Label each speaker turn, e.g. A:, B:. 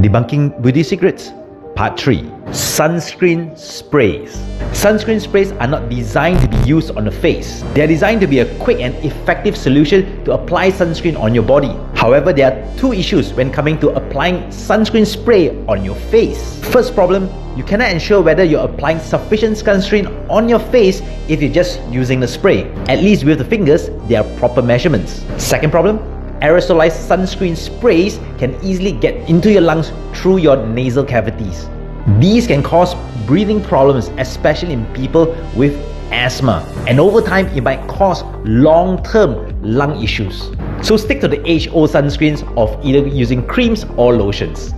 A: Debunking Beauty Secrets Part 3 Sunscreen Sprays Sunscreen sprays are not designed to be used on the face. They are designed to be a quick and effective solution to apply sunscreen on your body. However, there are two issues when coming to applying sunscreen spray on your face. First problem, you cannot ensure whether you're applying sufficient sunscreen on your face if you're just using the spray. At least with the fingers, there are proper measurements. Second problem, aerosolized sunscreen sprays can easily get into your lungs through your nasal cavities. These can cause breathing problems, especially in people with asthma. And over time, it might cause long term lung issues. So stick to the age old sunscreens of either using creams or lotions.